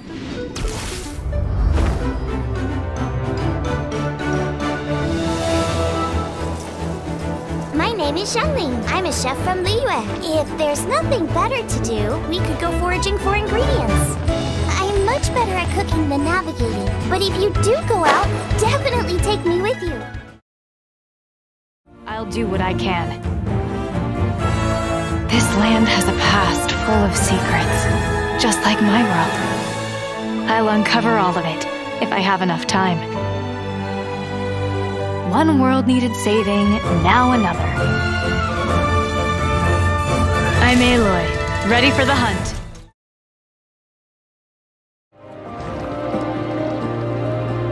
My name is Xiangling. I'm a chef from Liyue. If there's nothing better to do, we could go foraging for ingredients. I'm much better at cooking than navigating, but if you do go out, definitely take me with you. I'll do what I can. This land has a past full of secrets, just like my world. I'll uncover all of it, if I have enough time. One world needed saving, now another. I'm Aloy, ready for the hunt.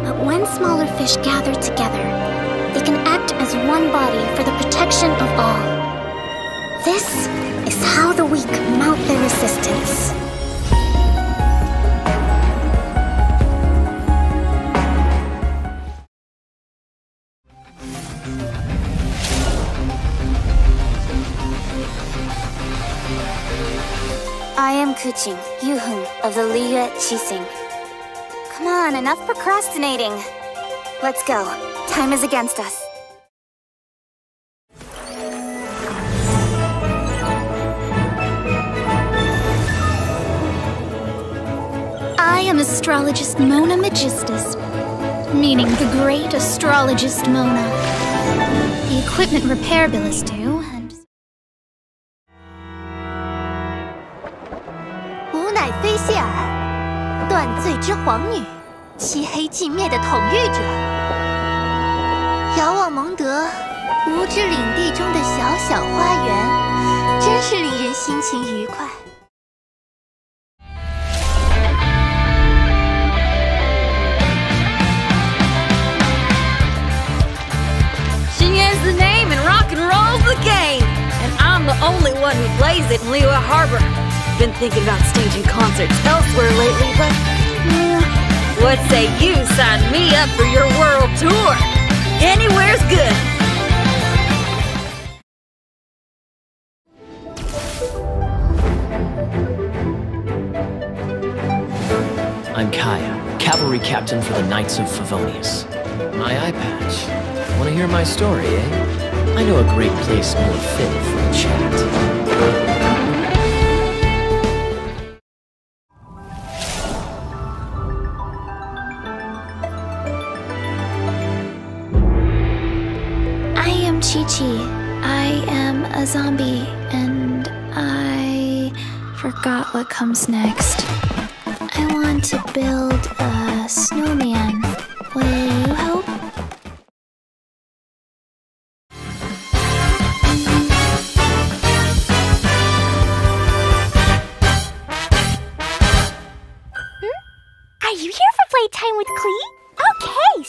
But when smaller fish gather together, they can act as one body for the protection of all. This is how the weak mount their resistance. Keqing, Yuheng of the Liyue Qixing. Come on, enough procrastinating. Let's go. Time is against us. I am astrologist Mona Megistus, meaning the great astrologist Mona. The equipment repair bill is due, 皇女，漆黑尽灭的统御者。遥望蒙德，无知领地中的小小花园，真是令人心情愉快。Xinyan's the name and rock and roll's the game. And I'm the only one who plays it in Liyue Harbor. Been thinking about staging concerts elsewhere lately, but what say you sign me up for your world tour? Anywhere's good. I'm Kaeya, cavalry captain for the Knights of Favonius. My eye patch. Want to hear my story, eh? I know a great place more fit for a chat. I am Qiqi. I am a zombie, and I forgot what comes next. I want to build a snowman. Will you help? Hmm? Are you here for playtime with Klee?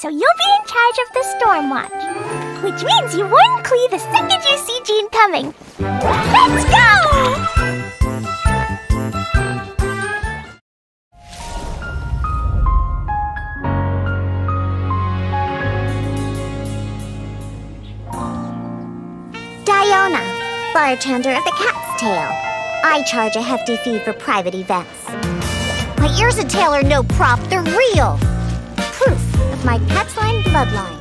So you'll be in charge of the storm watch. Which means you warn Klee the second you see Jean coming. Let's go! Diona, bartender of the Cat's Tail. I charge a hefty fee for private events. My ears and tail are no prop, they're real. My bloodline.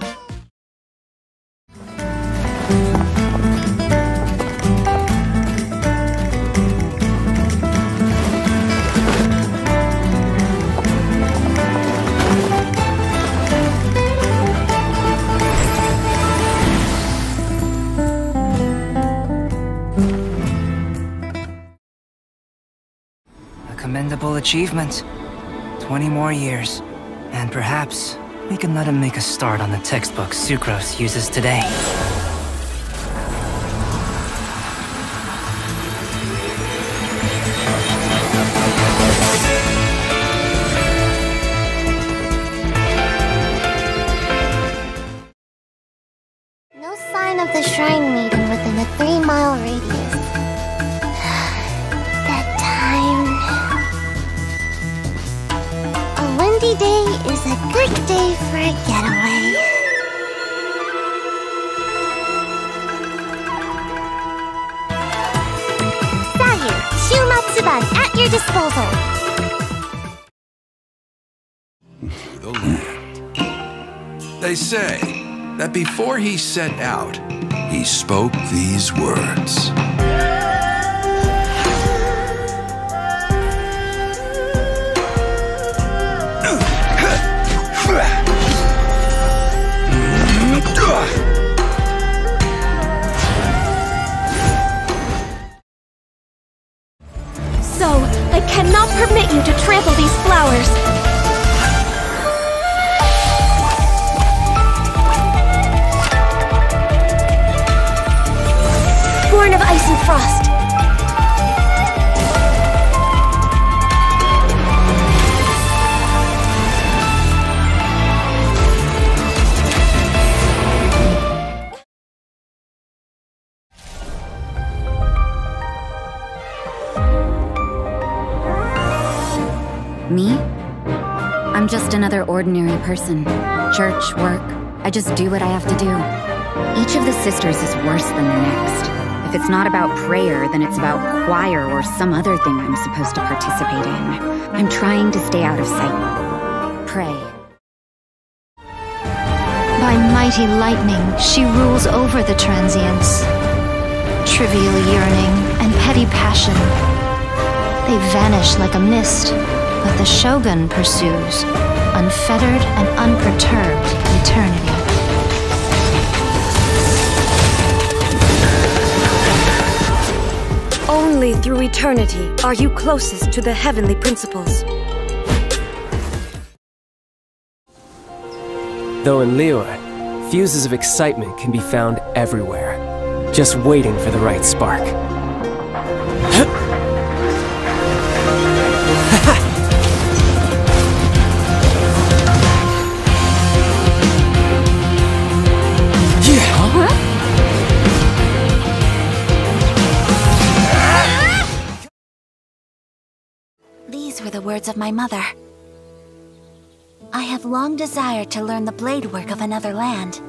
A commendable achievement. 20 more years. And perhaps we can let him make a start on the textbook Sucrose uses today. Good day for a getaway. At your disposal. They say that before he set out, he spoke these words. Another ordinary person. Church, work, I just do what I have to do. Each of the sisters is worse than the next. If it's not about prayer, then it's about choir or some other thing I'm supposed to participate in. I'm trying to stay out of sight. Pray. By mighty lightning, she rules over the transients. Trivial yearning and petty passion. They vanish like a mist, but the Shogun pursues, unfettered and unperturbed eternity. Only through eternity are you closest to the heavenly principles. Though in Liyue, fuses of excitement can be found everywhere, just waiting for the right spark. These were the words of my mother. I have long desired to learn the blade work of another land.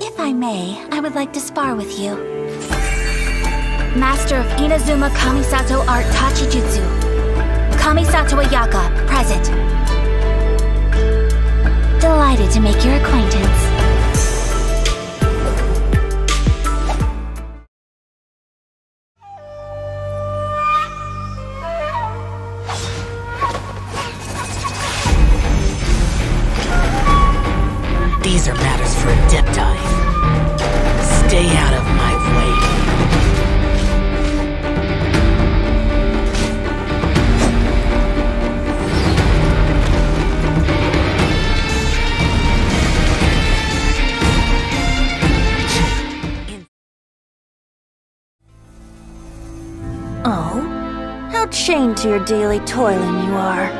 If I may, I would like to spar with you. Master of Inazuma Kamisato Art Tachijutsu. Kamisato Ayaka, present. Delighted to make your acquaintance. Stay out of my way. Oh? How chained to your daily toiling you are.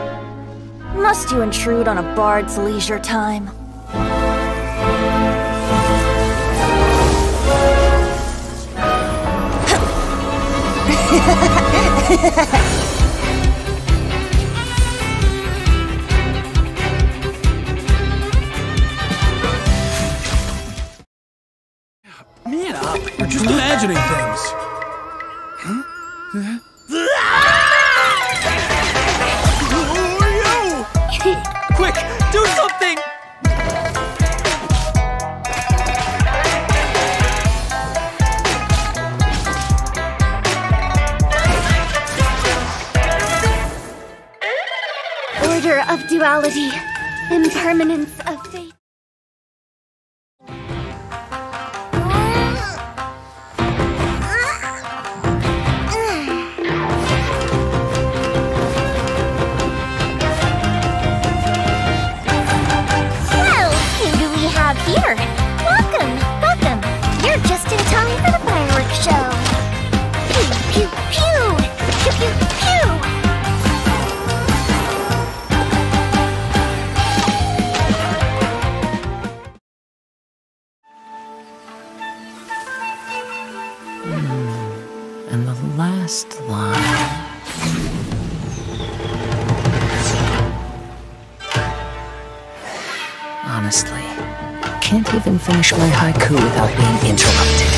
Must you intrude on a bard's leisure time? Man up! You're just imagining things. Huh? Who are you? Quick, of duality, impermanence of fate. And the last line. Honestly, can't even finish my haiku without being interrupted.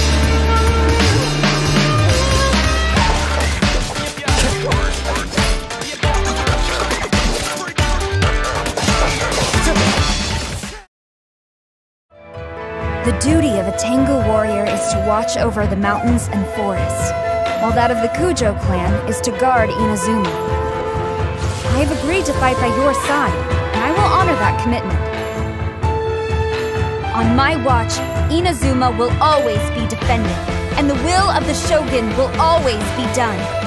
The duty of a Tengu warrior is to watch over the mountains and forests while that of the Kujo clan is to guard Inazuma. I have agreed to fight by your side, and I will honor that commitment. On my watch, Inazuma will always be defended, and the will of the Shogun will always be done.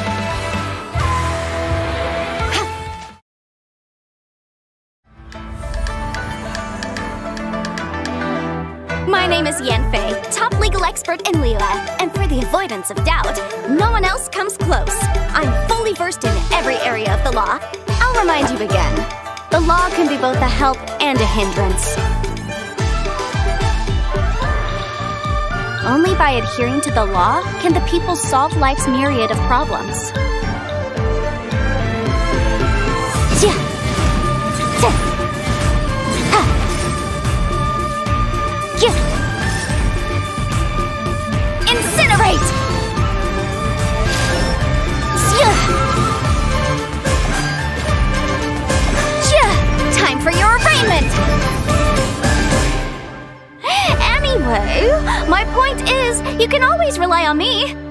Name is Yanfei, top legal expert in Liyue, and for the avoidance of doubt, no one else comes close. I'm fully versed in every area of the law. I'll remind you again. The law can be both a help and a hindrance. Only by adhering to the law can the people solve life's myriad of problems. You can always rely on me.